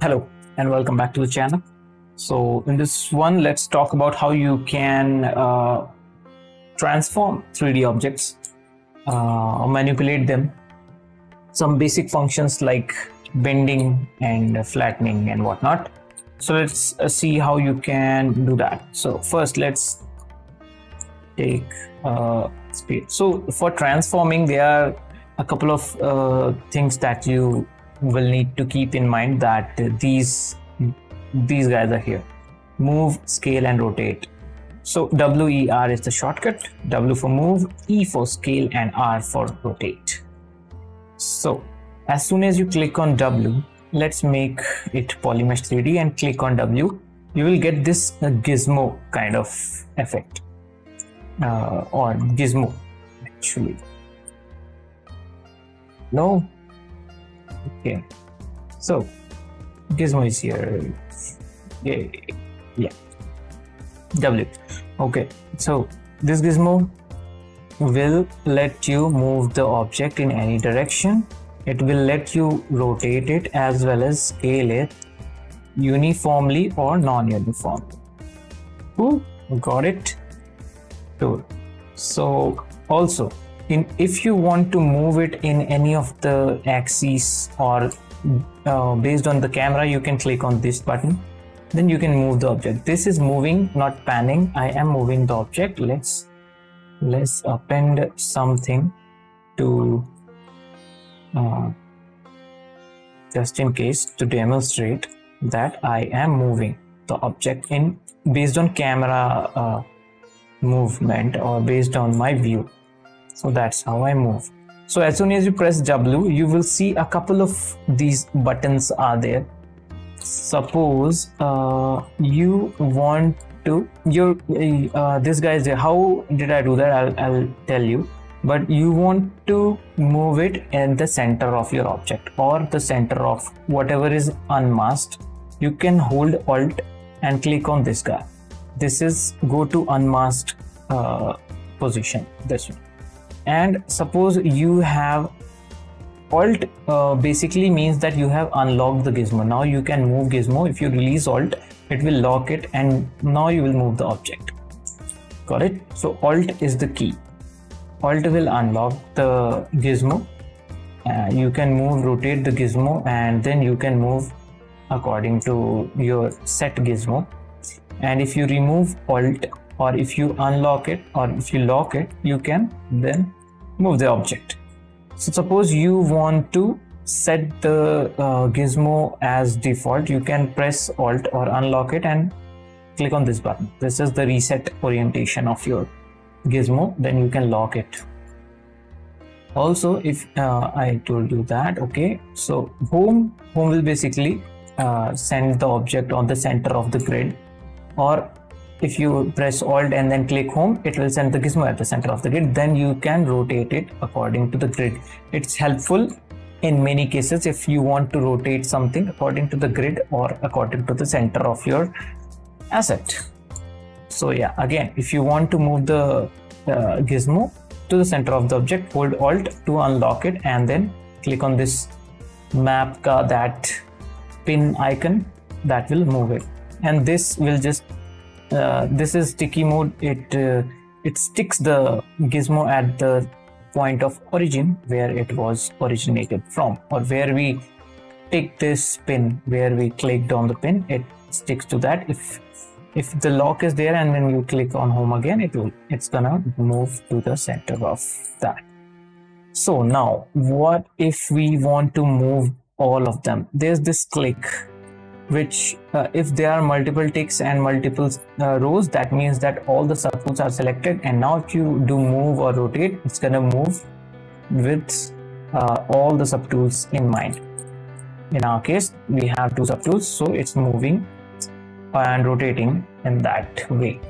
Hello and welcome back to the channel. So in this one, let's talk about how you can uh, transform 3D objects uh, or manipulate them. Some basic functions like bending and flattening and whatnot. So let's uh, see how you can do that. So first, let's take uh, speed. So for transforming, there are a couple of uh, things that you will need to keep in mind that these these guys are here. Move scale and rotate. So WER is the shortcut. W for move E for scale and R for rotate. So as soon as you click on W let's make it polymesh 3D and click on W. You will get this uh, gizmo kind of effect. Uh, or gizmo actually. No okay. So gizmo is here. Yeah yeah. W. Okay. So this gizmo will let you move the object in any direction. It will let you rotate it as well as scale it uniformly or non-uniform. Cool, got it. Cool. So also in if you want to move it in any of the axes or uh, based on the camera you can click on this button. Then you can move the object. This is moving not panning. I am moving the object. Let's let's append something to uh, just in case to demonstrate that i am moving the object in based on camera uh, movement or based on my view so that's how I move. So as soon as you press W, you will see a couple of these buttons are there. Suppose uh, you want to, your uh, this guy is there. How did I do that? I'll, I'll tell you. But you want to move it in the center of your object or the center of whatever is unmasked. You can hold Alt and click on this guy. This is go to unmasked uh, position. This one and suppose you have alt uh, basically means that you have unlocked the gizmo. Now you can move gizmo. If you release alt it will lock it and now you will move the object. Got it? So alt is the key. Alt will unlock the gizmo. Uh, you can move rotate the gizmo and then you can move according to your set gizmo. And if you remove alt or if you unlock it or if you lock it you can then move the object. So suppose you want to set the uh, gizmo as default, you can press alt or unlock it and click on this button. This is the reset orientation of your gizmo, then you can lock it. Also, if uh, I told you that, okay, so home, home will basically uh, send the object on the center of the grid or if you press alt and then click home it will send the gizmo at the center of the grid. Then you can rotate it according to the grid. It's helpful in many cases if you want to rotate something according to the grid or according to the center of your asset. So yeah again if you want to move the uh, gizmo to the center of the object hold alt to unlock it and then click on this map that pin icon that will move it. And this will just uh, this is sticky mode. It uh, it sticks the gizmo at the point of origin where it was originated from or where we take this pin where we clicked on the pin it sticks to that. If if the lock is there and then you click on home again it will it's gonna move to the center of that. So now what if we want to move all of them? There's this click which uh, if there are multiple ticks and multiple uh, rows that means that all the subtools are selected and now if you do move or rotate it's gonna move with uh, all the subtools in mind. In our case we have two subtools so it's moving and rotating in that way.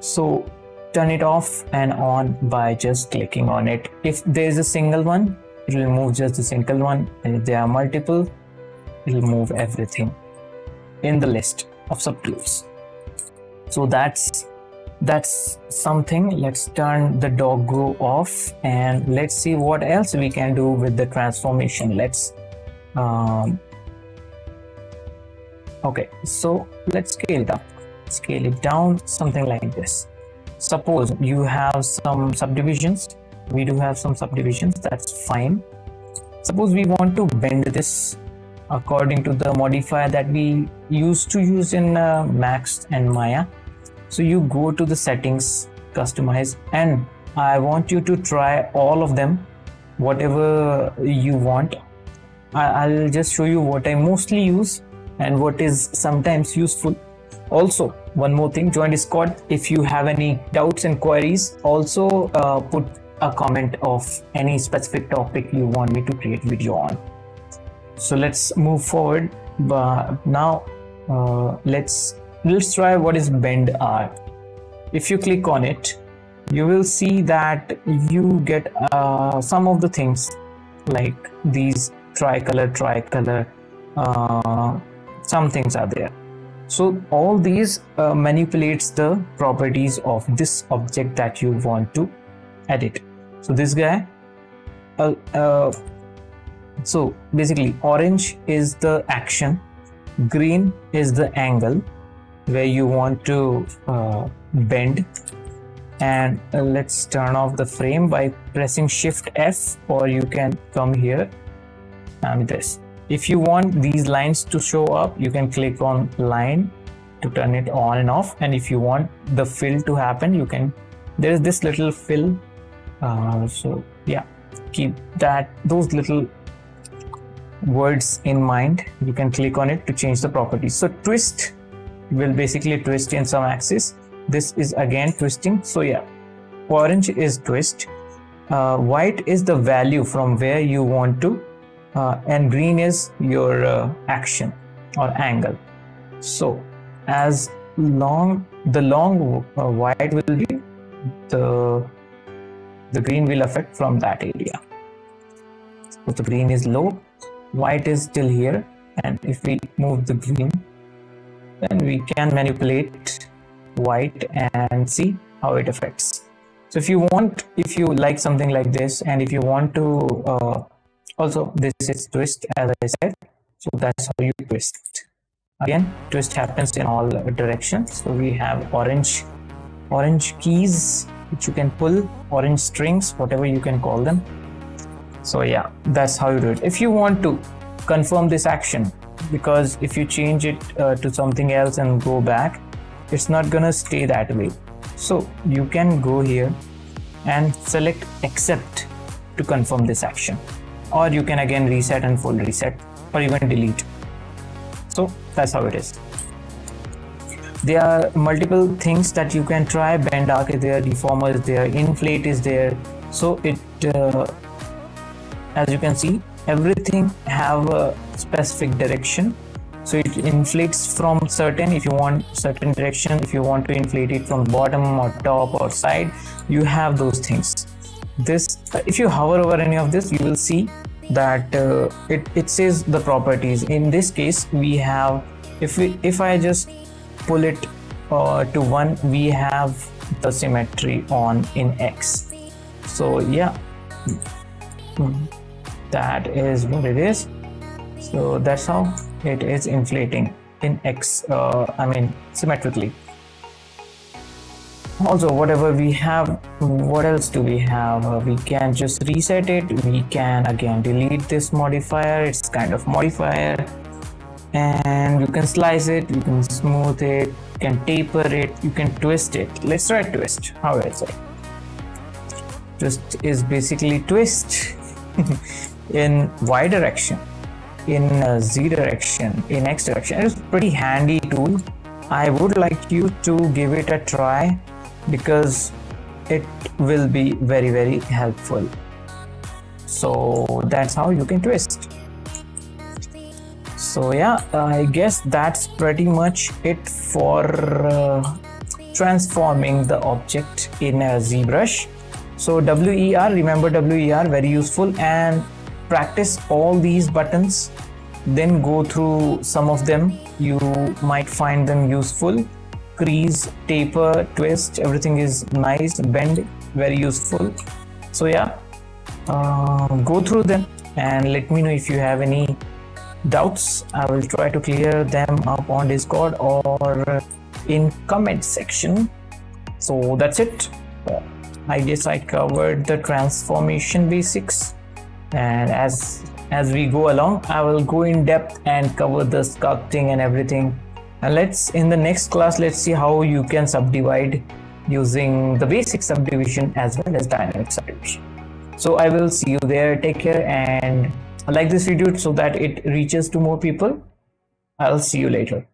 So turn it off and on by just clicking on it. If there is a single one it will move just the single one. And if there are multiple it will move everything in the list of subtools. So that's that's something. Let's turn the doggo off and let's see what else we can do with the transformation. Let's um, okay so let's scale it up scale it down something like this suppose you have some subdivisions we do have some subdivisions that's fine suppose we want to bend this according to the modifier that we used to use in uh, max and maya. So you go to the settings customize and i want you to try all of them whatever you want. I'll just show you what i mostly use and what is sometimes useful. Also one more thing join discord. If you have any doubts and queries also uh, put a comment of any specific topic you want me to create video on so let's move forward. But now uh, let's let's try what is bend arc if you click on it you will see that you get uh, some of the things like these tricolor tricolor uh, some things are there. So all these uh, manipulates the properties of this object that you want to edit. So this guy uh, uh, so basically orange is the action green is the angle where you want to uh, bend. And uh, let's turn off the frame by pressing shift F or you can come here and this. If you want these lines to show up you can click on line to turn it on and off. And if you want the fill to happen you can there is this little fill uh, so yeah. Keep that those little words in mind you can click on it to change the properties so twist will basically twist in some axis. This is again twisting. So yeah orange is twist. Uh, white is the value from where you want to uh, and green is your uh, action or angle. So as long the long uh, white will be the the green will affect from that area. So the green is low white is still here and if we move the green then we can manipulate white and see how it affects. So if you want if you like something like this and if you want to uh, also this is twist as i said so that's how you twist. Again twist happens in all directions. So we have orange orange keys which you can pull orange strings whatever you can call them so yeah that's how you do it. If you want to confirm this action because if you change it uh, to something else and go back it's not gonna stay that way. So you can go here and select accept to confirm this action. Or you can again reset and full reset or even delete. So that's how it is. There are multiple things that you can try. Bend arc is there deformer is there inflate is there. So it uh, as you can see everything have a specific direction. So it inflates from certain if you want certain direction if you want to inflate it from bottom or top or side you have those things. This if you hover over any of this you will see that uh, it, it says the properties. In this case we have if we if i just pull it uh, to one we have the symmetry on in x. So yeah that is what it is. So that's how it is inflating in x uh, i mean symmetrically. Also whatever we have what else do we have? Uh, we can just reset it. We can again delete this modifier. It's kind of modifier. And you can slice it. You can smooth it. You can taper it. You can twist it. Let's try twist. How is it? Twist is basically twist in y direction in uh, z direction in x direction. It's pretty handy tool. I would like you to give it a try because it will be very very helpful. So that's how you can twist. So yeah i guess that's pretty much it for uh, transforming the object in a ZBrush. So WER remember WER very useful. And practice all these buttons then go through some of them. You might find them useful. Crease taper twist everything is nice bend very useful. So yeah uh, go through them and let me know if you have any doubts. I will try to clear them up on discord or in comment section. So that's it. I guess i covered the transformation basics and as as we go along i will go in depth and cover the sculpting and everything. And let's in the next class let's see how you can subdivide using the basic subdivision as well as dynamic subdivision. So i will see you there. Take care and like this video so that it reaches to more people. I'll see you later